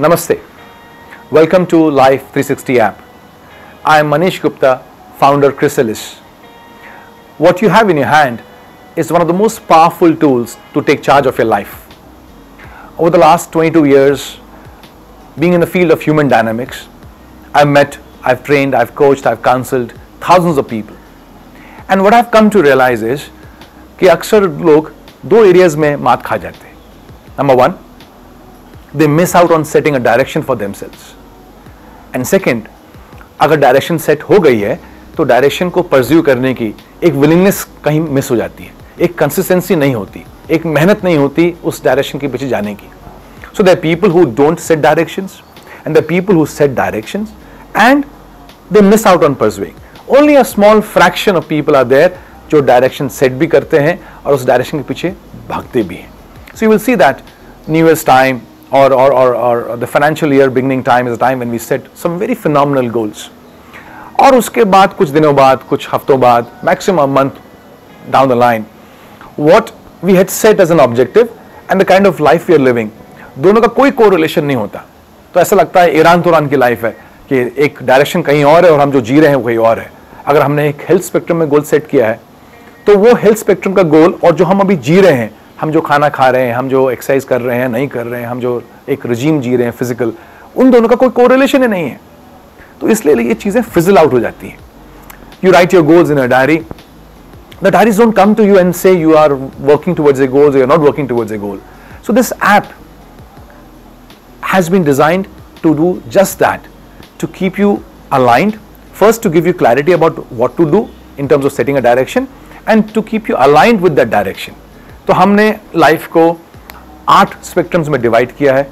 Namaste. Welcome to Life 360 app. I am Manish Gupta, founder Chrysalis. What you have in your hand is one of the most powerful tools to take charge of your life. Over the last 22 years, being in the field of human dynamics, I've met, I've trained, I've coached, I've counseled thousands of people. And what I've come to realize is कि अक्सर लोग दो areas में मात खा जाते हैं number one They miss out on setting a direction for themselves and second अगर डायरेक्शन सेट हो गई है तो डायरेक्शन को परज्यू करने की एक विलिंगनेस कहीं मिस हो जाती है। एक कंसिस्टेंसी नहीं होती, एक मेहनत नहीं होती उस डायरेक्शन के पीछे जाने की। So there people who don't set direction and the people who set direction and they miss out on pursuing only a small fraction of people are there जो डायरेक्शन सेट भी करते हैं, और उस डायरेक्शन के पीछे भागते भी हैं। So you will see that new year's time or, or, or, or the financial year beginning time is a time when we set some very phenomenal goals. और उसके बाद कुछ दिनों बाद कुछ हफ्तों बाद maximum month down the line what we had set as an objective and the kind of life we are living दोनों का कोई कोरिलेशन नहीं होता तो ऐसा लगता है ईरान तुरान की लाइफ है कि एक डायरेक्शन कहीं और है और हम जो जी रहे हैं वो कहीं और है अगर हमने एक हेल्थ स्पेक्ट्रम में गोल सेट किया है तो वो हेल्थ स्पेक्ट्रम का गोल और जो हम अभी जी रहे हैं हम जो खाना खा रहे हैं, हम जो एक्सरसाइज कर रहे हैं, नहीं कर रहे हैं, हम जो एक रजीम जी रहे हैं फ़िज़िकल उन दोनों का कोई कोरिलेशन ही नहीं है। तो इसलिए ये चीज़ें फिजल आउट हो जाती हैं। You write your goals in a diary the diaries don't come to you and say you are working towards a goals you are not working towards a goal so this app has been designed to do just that, to keep you aligned. First, to give you clarity about what to do in terms of setting a direction and to keep you aligned with that direction. तो हमने life को आठ spectrums में divide किया है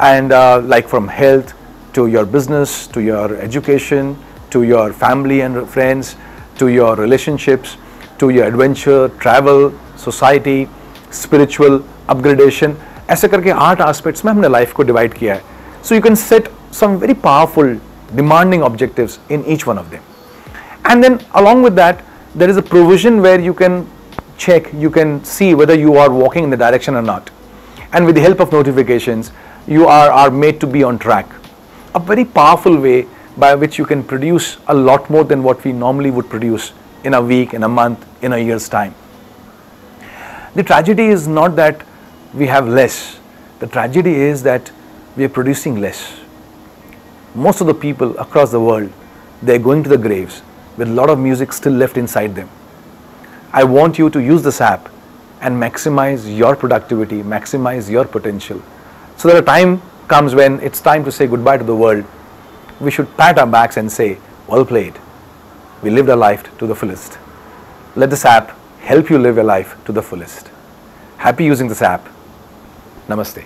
and like from health to your business to your education to your family and friends to your relationships to your adventure travel society spiritual upgradation ऐसे करके आठ आस्पेक्ट्स में हमने लाइफ को डिवाइड किया है। So you can set some very powerful demanding objective in each one of them and then along with that there is a provision where you can check, you can see whether you are walking in the direction or not. And with the help of notifications, you are, are made to be on track. A very powerful way by which you can produce a lot more than what we normally would produce in a week, in a month, in a year's time. The tragedy is not that we have less, the tragedy is that we are producing less. Most of the people across the world, they are going to the graves with a lot of music still left inside them. I want you to use this app and maximize your productivity, maximize your potential. So that a time comes when it's time to say goodbye to the world, we should pat our backs and say, well played. We lived our life to the fullest. Let this app help you live your life to the fullest. Happy using this app. Namaste.